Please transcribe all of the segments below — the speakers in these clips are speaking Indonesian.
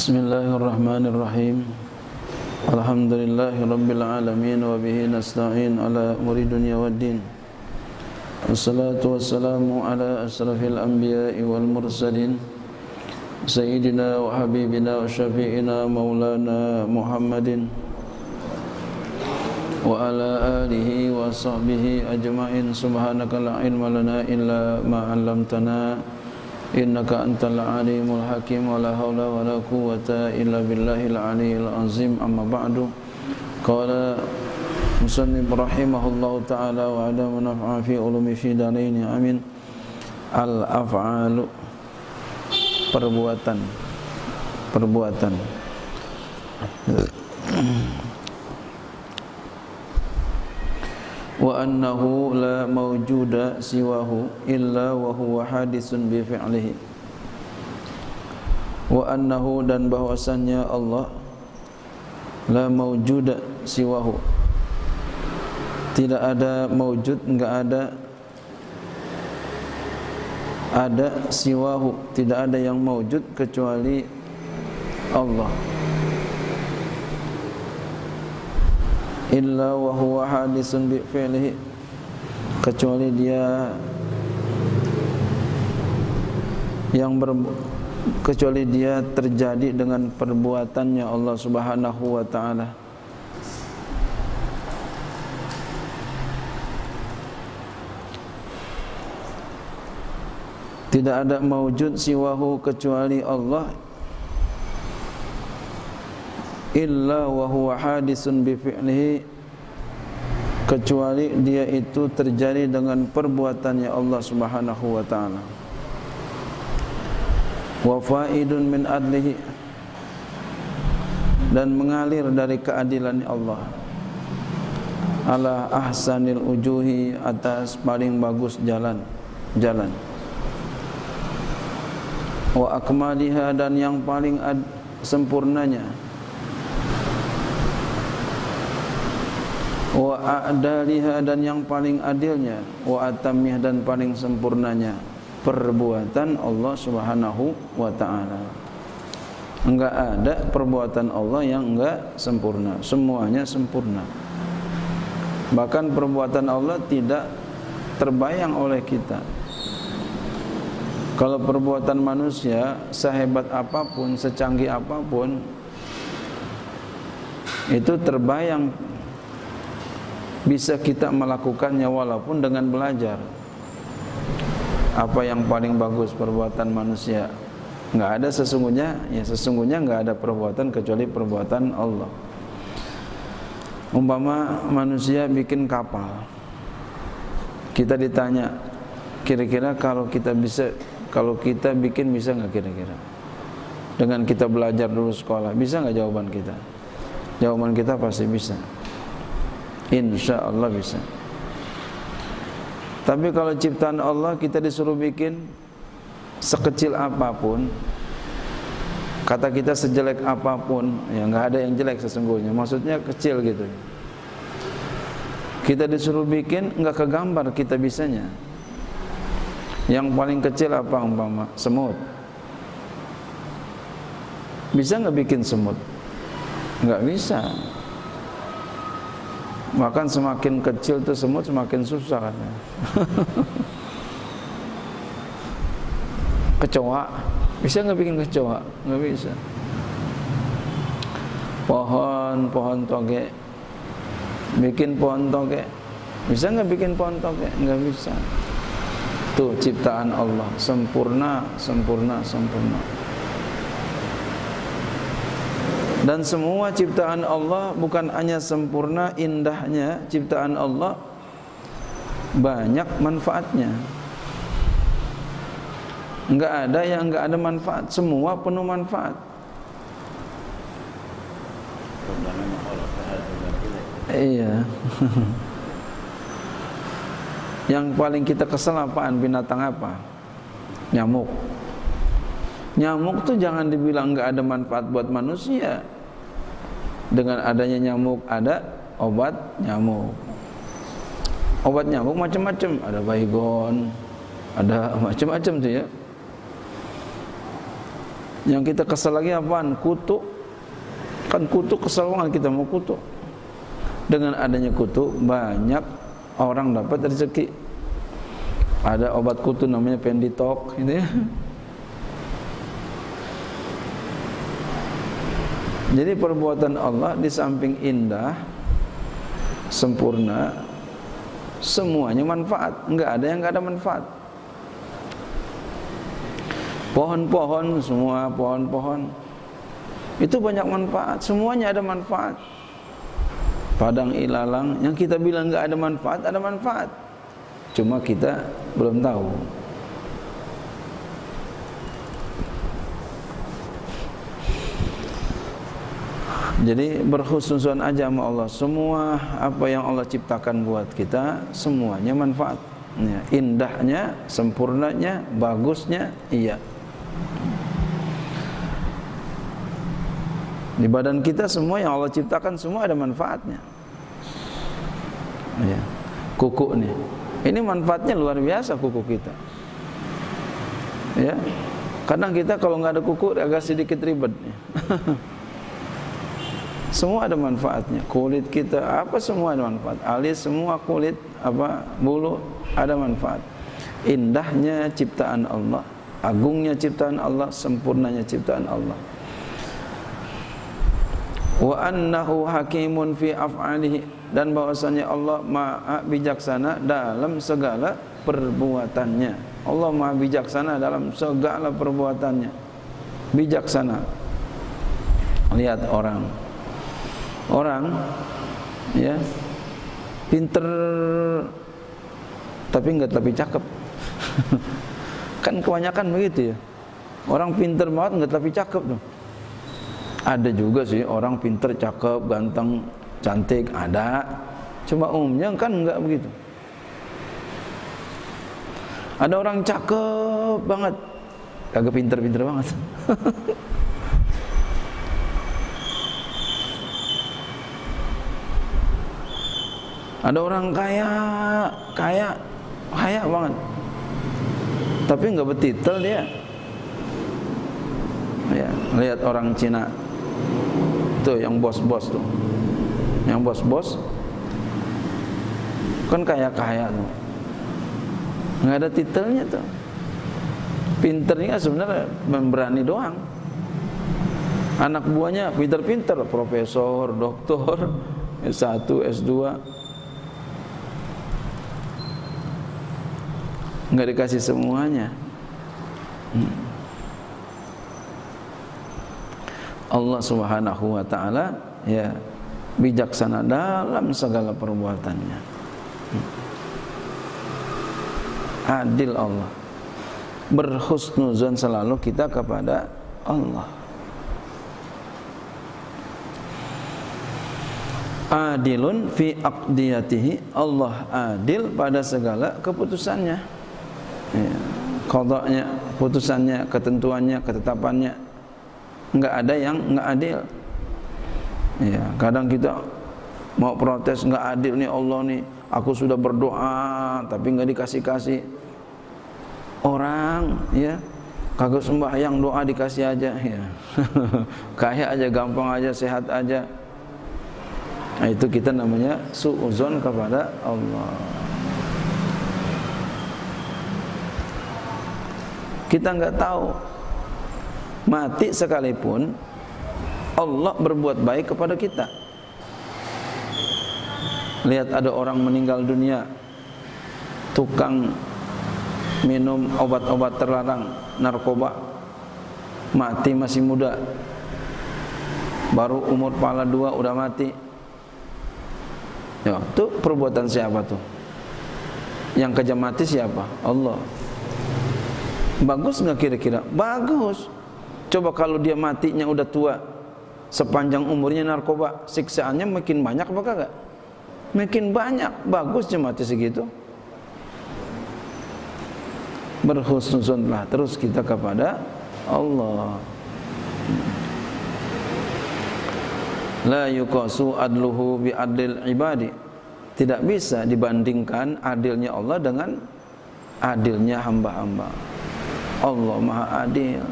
بسم الله الرحمن الرحيم الحمد لله رب العالمين وبه نستعين على أمور الدنيا والدين والصلاة والسلام على أشرف الأنبياء والمرسلين سيدنا وحبيبنا وشفيعنا مولانا محمد وعلى آله وصحبه أجمعين سبحانك لا علم لنا إلا ما علمتنا إنك أنت العليم الحكيم ولا حول ولا قوة إلا بالله العلي العظيم أما بعد قال مصنف رحمه الله تعالى وعلى منفع في علوم في دارين آمين الأفعال perbuatan perbuatan Siwahu illa wa huwa hadisun bi fi'lihi. Wa annahu dan bahwasannya Allah la mawjuda siwahu. Tidak ada mawjud enggak ada ada siwahu. Tidak ada yang mawjud kecuali Allah illa wa huwa hadisun bi fi'lihi. Kecuali dia yang ber, kecuali dia terjadi dengan perbuatannya Allah Subhanahu wa taala. Tidak ada maujud siwahu kecuali Allah illa wa huwa hadisun bi fi'lihi kecuali dia itu terjadi dengan perbuatannya Allah Subhanahu wa taala. Wa faidun min adlihi dan mengalir dari keadilan Allah. Ala ahsanil ujuhi atas paling bagus jalan jalan. Wa akmaliha dan yang paling sempurnanya wa a'daliha dan yang paling adilnya. Wa atamih dan paling sempurnanya. Perbuatan Allah Subhanahu wa taala. Enggak ada perbuatan Allah yang enggak sempurna. Semuanya sempurna. Bahkan perbuatan Allah tidak terbayang oleh kita. Kalau perbuatan manusia sehebat apa pun secanggih apa pun itu terbayang bisa kita melakukannya walaupun dengan belajar. Apa yang paling bagus perbuatan manusia? Nggak ada sesungguhnya ya sesungguhnya nggak ada perbuatan kecuali perbuatan Allah. Umpama manusia bikin kapal. Kita ditanya kira-kira kalau kita bisa kalau kita bikin bisa nggak kira-kira? Dengan kita belajar dulu sekolah bisa nggak jawaban kita? Jawaban kita pasti bisa Insya Allah bisa. Tapi kalau ciptaan Allah kita disuruh bikin Sekecil apa pun Kata kita sejelek apa pun Ya nggak ada yang jelek sesungguhnya. Maksudnya kecil gitu. Kita disuruh bikin nggak kegambar kita bisanya. Yang paling kecil apa umpama? Semut. Bisa nggak bikin semut? Nggak bisa Makan semakin kecil tuh semut semakin susah kan. kecoa bisa nggak bikin kecoa? Nggak bisa. Pohon, pohon toge, bikin pohon toge, bisa nggak bikin pohon toge? Nggak bisa. Tuh ciptaan Allah sempurna, sempurna, sempurna. Dan semua ciptaan Allah bukan hanya sempurna indahnya ciptaan Allah banyak manfaatnya. Enggak ada yang enggak ada manfaat, semua penuh manfaat. Iya. yang paling kita kesel apaan? Binatang apa? Nyamuk. Nyamuk tuh jangan dibilang enggak ada manfaat buat manusia dengan adanya nyamuk ada obat nyamuk obat nyamuk macam-macam ada baygon ada macam-macam tuh ya Yang kita kesal lagi apaan? Kutuk. Kan kutuk kesal banget kita mau kutuk. Dengan adanya kutuk banyak orang dapat rezeki. Ada obat kutu namanya penditok gitu ya. Jadi perbuatan Allah di samping indah, sempurna, semuanya manfaat. Enggak ada yang enggak ada manfaat. Pohon-pohon, semua pohon-pohon itu banyak manfaat, semuanya ada manfaat. Padang ilalang yang kita bilang enggak ada manfaat, ada manfaat. Cuma kita belum tahu. Jadi berhusnuzon aja sama Allah. Semua apa yang Allah ciptakan buat kita semuanya manfaat. Ya, indahnya, sempurnanya, bagusnya, iya. Di badan kita semua yang Allah ciptakan semua ada manfaatnya. Ya. Kuku nih. Ini manfaatnya luar biasa kuku kita. Ya. Kadang kita kalau nggak ada kuku agak sedikit ribet. semua ada manfaatnya. Kulit kita apa semua ada manfaat? Alis semua kulit apa bulu ada manfaat. Indahnya ciptaan Allah agungnya ciptaan Allah sempurnanya ciptaan Allah. Wa annahu hakimun fi af'alihi dan bahwasanya Allah maha bijaksana dalam segala perbuatannya. Allah maha bijaksana dalam segala perbuatannya. Bijaksana. Lihat orang orang ya pinter tapi enggak tapi cakep. Kan kebanyakan begitu ya. Orang pinter banget enggak tapi cakep tuh. Ada juga sih orang pinter cakep ganteng cantik ada. Cuma umumnya kan enggak begitu. Ada orang cakep banget. Kagak pinter-pinter banget Ada orang kaya, kaya, kaya banget. Tapi nggak betitel dia. Ya, lihat orang Cina. Tuh yang bos-bos tuh. Yang bos-bos kan kaya-kaya tuh. Nggak ada titelnya tuh. Pinternya sebenarnya memberani doang. Anak buahnya pinter-pinter, profesor, doktor, S1, S2, nggak dikasih semuanya. Hmm. Allah Subhanahu wa taala ya bijaksana dalam segala perbuatannya. Hmm. adil Allah. Berhusnuzon selalu kita kepada Allah. Adilun fi aqdiyatihi. Allah adil pada segala keputusannya ya, kodoknya, putusannya, ketentuannya, ketetapannya. Nggak ada yang nggak adil. Ya kadang kita mau protes nggak adil nih Allah nih. Aku sudah berdoa tapi nggak dikasih kasih orang ya kagak sembahyang doa dikasih aja ya kaya aja gampang aja sehat aja. Nah, itu kita namanya suuzon kepada Allah Kita nggak tahu. Mati sekalipun Allah berbuat baik kepada kita. Lihat ada orang meninggal dunia tukang minum obat-obat terlarang, narkoba. Mati masih muda. Baru umur pala dua udah mati. Ya, itu perbuatan siapa tuh? Yang kejam mati siapa? Allah. Bagus nggak kira-kira? Bagus. Coba kalau dia matinya udah tua, sepanjang umurnya narkoba, siksaannya makin banyak apa kagak? Makin banyak. Bagusnya mati segitu. Berhusnuzonlah terus kita kepada Allah. La yuqasu adluhu bi adil ibadi. Tidak bisa dibandingkan adilnya Allah dengan adilnya hamba-hamba. Allah Maha Adil.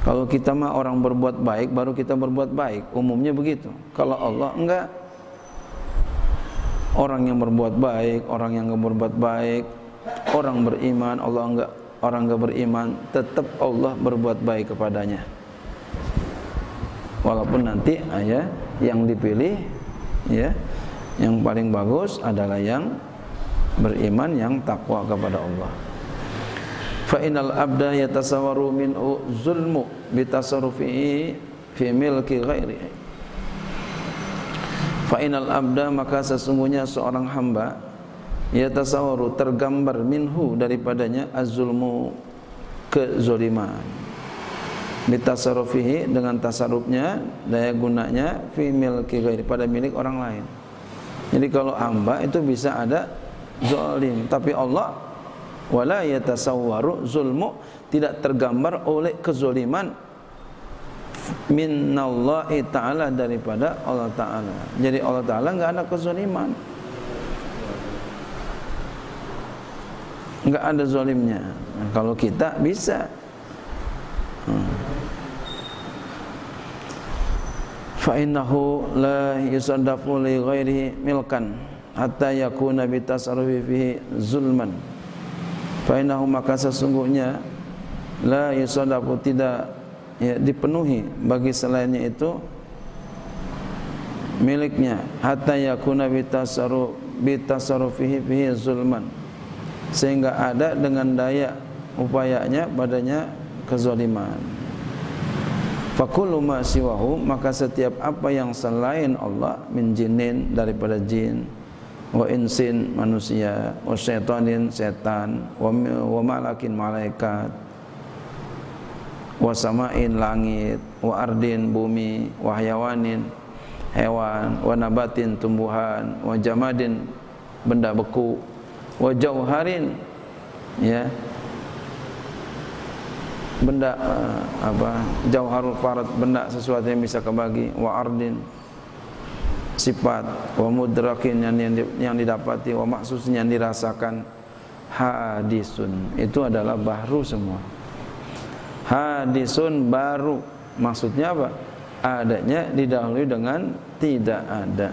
Kalau kita mah orang berbuat baik baru kita berbuat baik, umumnya begitu. Kalau Allah enggak. Orang yang berbuat baik, orang yang enggak berbuat baik, orang beriman, Allah enggak orang enggak beriman, tetap Allah berbuat baik kepadanya. Walaupun nanti ayah yang dipilih ya yang paling bagus adalah yang beriman yang takwa kepada Allah. Fa innal abda yatasawwaru min zulmu bitasarrufihi fi milki ghairihi fa innal abda maka sesungguhnya seorang hamba yatasawwaru tergambar minhu daripadanya az-zulmu kezaliman bitasarrufihi dengan tasarrufnya daya gunanya fi milki ghairi pada milik orang lain. Jadi kalau hamba itu bisa ada zalim tapi Allah wala yatasawwaru zulmu tidak tergambar oleh kezaliman minallahi taala daripada Allah taala. Jadi Allah taala enggak ada kezaliman. Enggak ada zalimnya. Nah, kalau kita bisa hmm. fa innahu la yusaddafu li ghairihi milkan hatta yakuna bi tasarrufi fihi zulman. Fainahu maka sesungguhnya la yusadafu tidak ya, dipenuhi bagi selainnya itu miliknya. Hatta yakuna bitasaru bitasarufihi fihi zulman. Sehingga ada dengan daya upayanya padanya kezaliman. Fakulu ma siwahu maka setiap apa yang selain Allah min jinin daripada jin wa insin manusia. Wa syaitanin setan wa, wa malakin malaikat. Wa samain langit. Wa ardin bumi. Wa hayawanin hewan. Wa nabatin tumbuhan. Wa jamadin benda beku. Wa jauharin ya. Benda uh, apa jauharul farad benda sesuatu yang bisa kebagi. Wa ardin sifat wa mudrakin yang, yang, didapati wa yang dirasakan hadisun. Itu adalah baru semua. Hadisun baru. Maksudnya apa? Adanya didahului dengan tidak ada.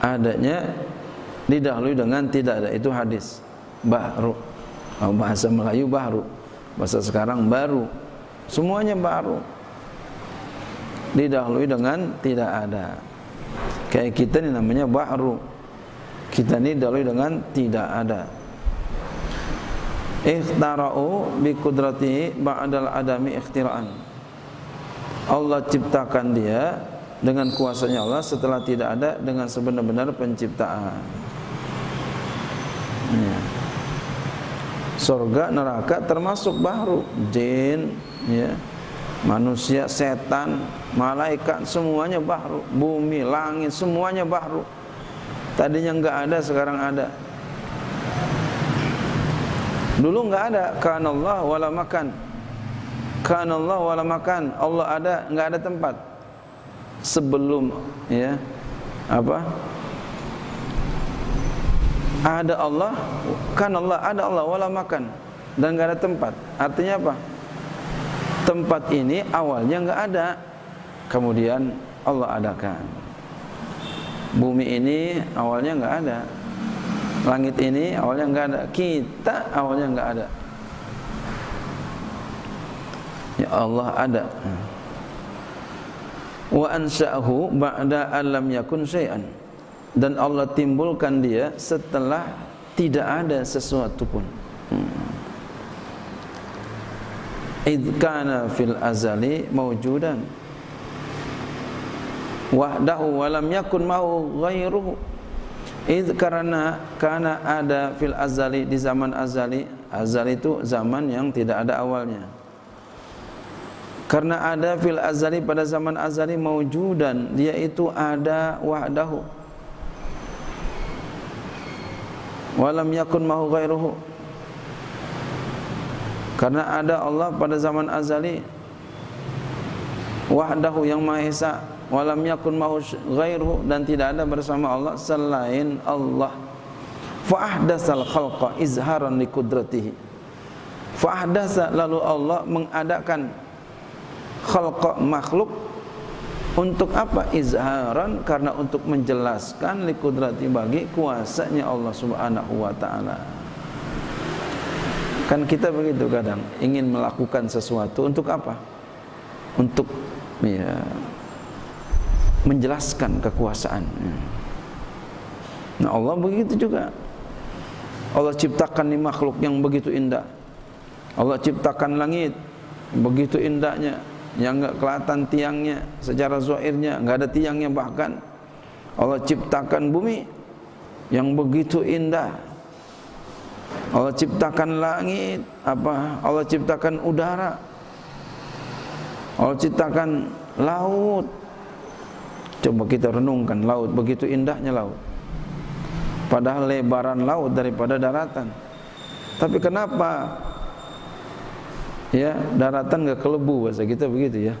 Adanya didahului dengan tidak ada. Itu hadis. Baru bahasa Melayu baru bahasa sekarang baru. Semuanya baru didahului dengan tidak ada. Kayak kita ini namanya bahru. Kita ini didahului dengan tidak ada. Ikhtara'u bi kudratihi ba'dal adami ikhtira'an. Allah ciptakan dia dengan kuasanya Allah setelah tidak ada dengan sebenar-benar penciptaan. Ya. Surga neraka termasuk bahru jin ya manusia, setan, malaikat semuanya bahru, bumi, langit semuanya bahru. Tadinya enggak ada, sekarang ada. Dulu enggak ada, kan Allah wala makan. Kan Allah wala makan. Allah ada, enggak ada tempat. Sebelum ya apa? Ada Allah, kan Allah ada Allah wala makan dan enggak ada tempat. Artinya apa? Tempat ini awalnya enggak ada. Kemudian Allah adakan. Bumi ini awalnya enggak ada. Langit ini awalnya enggak ada. Kita awalnya enggak ada. Ya Allah ada. Wa ansa'ahu ba'da alam yakun syai'an. Dan Allah timbulkan dia setelah tidak ada sesuatu pun. Hmm id kana fil azali mawjudan. Wahdahu walam yakun mau ghairuhu. Id karena kana ada fil azali di zaman azali azali itu zaman yang tidak ada awalnya. Karena ada fil azali pada zaman azali mawjudan dia itu ada wahdahu. Walam yakun mau ghairuhu karena ada Allah pada zaman azali wahdahu yang maha esa walam yakun mahu ghairuhu dan tidak ada bersama Allah selain Allah. Fa ahdasal khalqa izharan li qudratihi fa lalu Allah mengadakan khalqa makhluk untuk apa? Izharan karena untuk menjelaskan li qudrati bagi kuasanya Allah Subhanahu wa taala kan kita begitu kadang ingin melakukan sesuatu untuk apa untuk ya menjelaskan kekuasaan. Nah Allah begitu juga. Allah ciptakan ini makhluk yang begitu indah. Allah ciptakan langit begitu indahnya yang enggak kelihatan tiangnya secara zahirnya enggak ada tiangnya bahkan Allah ciptakan bumi yang begitu indah Allah ciptakan langit apa Allah ciptakan udara Allah ciptakan laut Coba kita renungkan laut begitu indahnya laut. Padahal lebaran laut daripada daratan. Tapi kenapa ya daratan nggak kelebu bahasa kita begitu ya.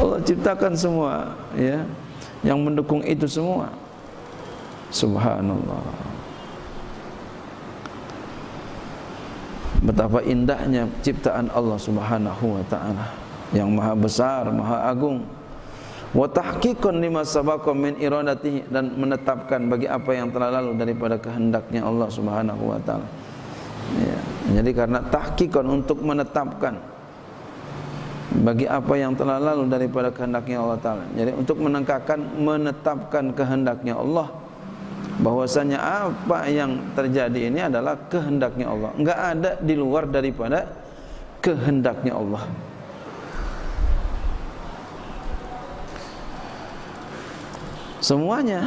Allah ciptakan semua ya yang mendukung itu semua. Subhanallah. Betapa indahnya ciptaan Allah Subhanahu wa taala yang maha besar, maha agung. Wa tahqiqan lima sabaqa min iradatihi dan menetapkan bagi apa yang telah lalu daripada kehendaknya Allah Subhanahu wa taala. Ya, jadi karena tahqiqan untuk menetapkan bagi apa yang telah lalu daripada kehendaknya Allah taala. Jadi untuk menengkakan menetapkan kehendaknya Allah bahwasanya apa yang terjadi ini adalah kehendaknya Allah. Enggak ada di luar daripada kehendaknya Allah. semuanya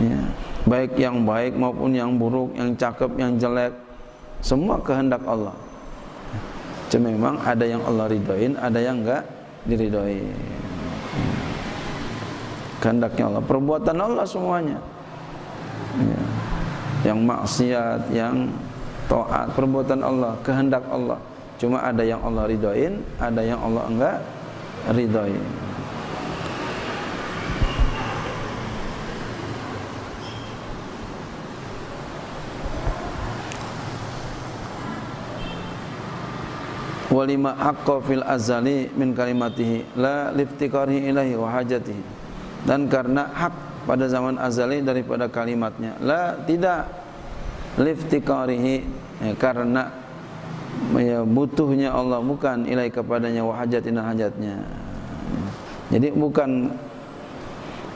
ya. baik yang baik maupun yang buruk yang cakep yang jelek semua kehendak Allah cuma memang ada yang Allah ridhoin ada yang enggak diridhoi kehendaknya Allah perbuatan Allah semuanya ya. yang maksiat yang taat perbuatan Allah kehendak Allah. Cuma ada yang Allah ridhoin ada yang Allah enggak ridhoin walima haqqa fil azali min kalimatihi la liftikarihi ilahi wa hajatihi. Dan karena hak pada zaman azali daripada kalimatnya. La tidak. Liftikarihi ya, karena ya, butuhnya Allah bukan ilahi kepadanya wa hajatina hajatnya. Jadi bukan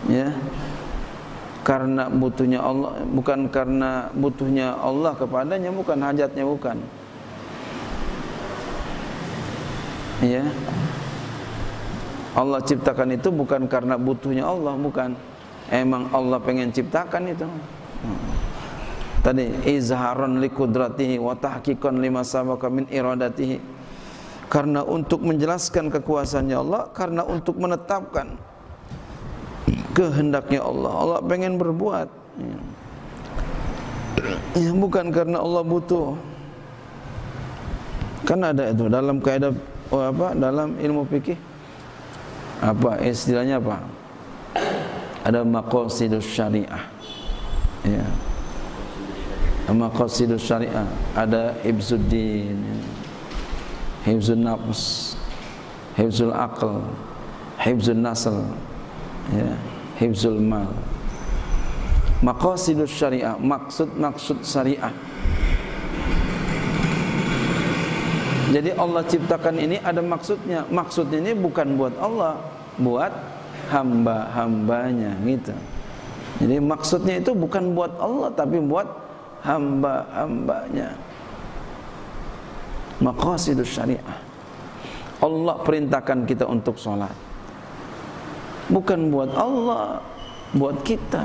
ya karena butuhnya Allah bukan karena butuhnya Allah kepadanya bukan hajatnya bukan. Ya. Allah ciptakan itu bukan karena butuhnya Allah bukan emang Allah pengen ciptakan itu. Tadi izharon li kudratihi wa tahqiqan lima sabaqa min iradatihi. Karena untuk menjelaskan kekuasaannya Allah karena untuk menetapkan kehendaknya Allah. Allah pengen berbuat. Ya, ya bukan karena Allah butuh. Kan ada itu dalam kaidah oh apa dalam ilmu fikih. Apa istilahnya apa ada maqasidus syariah. Ya. Maqasidus syariah. Ada hibzuddin hibzun nafs hibzul aql hibzun nasl ya. Hibzul mal. Maqasidus syariah maksud maksud syariah. Jadi Allah ciptakan ini ada maksudnya. Maksudnya ini bukan buat Allah, buat hamba-hambanya gitu. Jadi maksudnya itu bukan buat Allah tapi buat hamba-hambanya. Maqasidus syariah. Allah perintahkan kita untuk sholat. Bukan buat Allah, buat kita.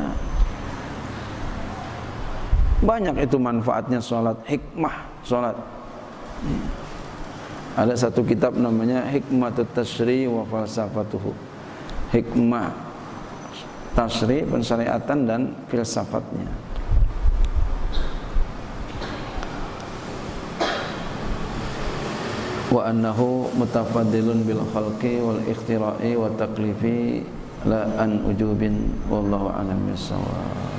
Banyak itu manfaatnya sholat, hikmah sholat. Ada satu kitab namanya Hikmatut Tasri wa Falsafatuhu. Hikmah tasri pensyariatan dan filsafatnya. Wa annahu mutafaddilun bil khalqi wal ikhtira'i wa taklifi la an ujubin wallahu a'lam bissawab